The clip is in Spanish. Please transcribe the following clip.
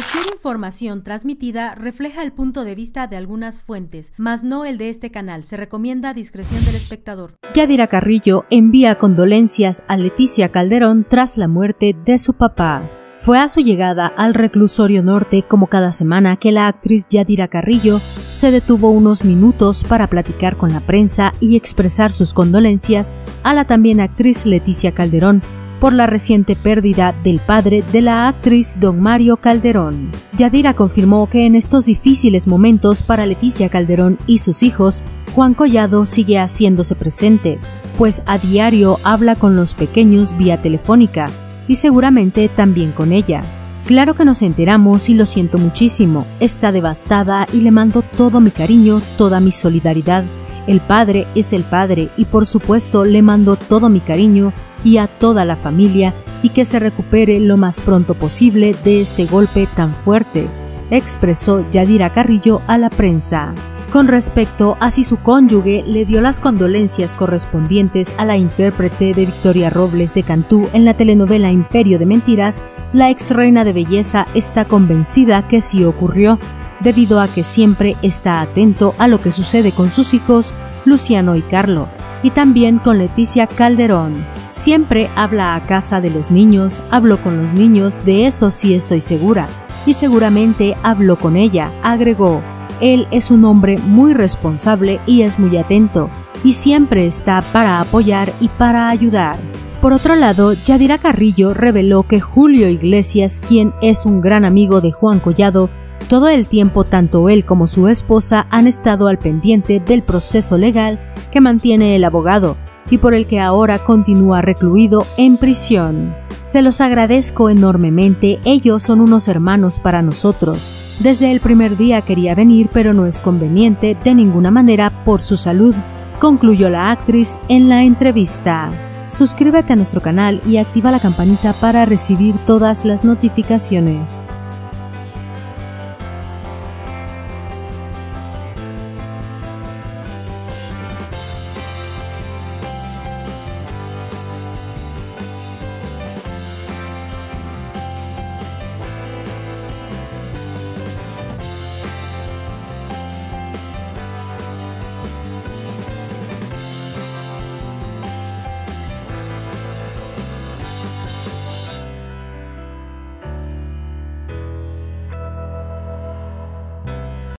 Cualquier información transmitida refleja el punto de vista de algunas fuentes, mas no el de este canal. Se recomienda discreción del espectador. Yadira Carrillo envía condolencias a Leticia Calderón tras la muerte de su papá. Fue a su llegada al reclusorio norte como cada semana que la actriz Yadira Carrillo se detuvo unos minutos para platicar con la prensa y expresar sus condolencias a la también actriz Leticia Calderón por la reciente pérdida del padre de la actriz don Mario Calderón. Yadira confirmó que en estos difíciles momentos para Leticia Calderón y sus hijos, Juan Collado sigue haciéndose presente, pues a diario habla con los pequeños vía telefónica y seguramente también con ella. Claro que nos enteramos y lo siento muchísimo. Está devastada y le mando todo mi cariño, toda mi solidaridad. El padre es el padre y por supuesto le mando todo mi cariño y a toda la familia y que se recupere lo más pronto posible de este golpe tan fuerte, expresó Yadira Carrillo a la prensa. Con respecto a si su cónyuge le dio las condolencias correspondientes a la intérprete de Victoria Robles de Cantú en la telenovela Imperio de Mentiras, la ex reina de belleza está convencida que sí ocurrió, debido a que siempre está atento a lo que sucede con sus hijos, Luciano y Carlo, y también con Leticia Calderón. Siempre habla a casa de los niños, habló con los niños, de eso sí estoy segura, y seguramente habló con ella, agregó. Él es un hombre muy responsable y es muy atento, y siempre está para apoyar y para ayudar. Por otro lado, Yadira Carrillo reveló que Julio Iglesias, quien es un gran amigo de Juan Collado, todo el tiempo tanto él como su esposa han estado al pendiente del proceso legal que mantiene el abogado y por el que ahora continúa recluido en prisión. Se los agradezco enormemente, ellos son unos hermanos para nosotros. Desde el primer día quería venir, pero no es conveniente de ninguna manera por su salud, concluyó la actriz en la entrevista. Suscríbete a nuestro canal y activa la campanita para recibir todas las notificaciones.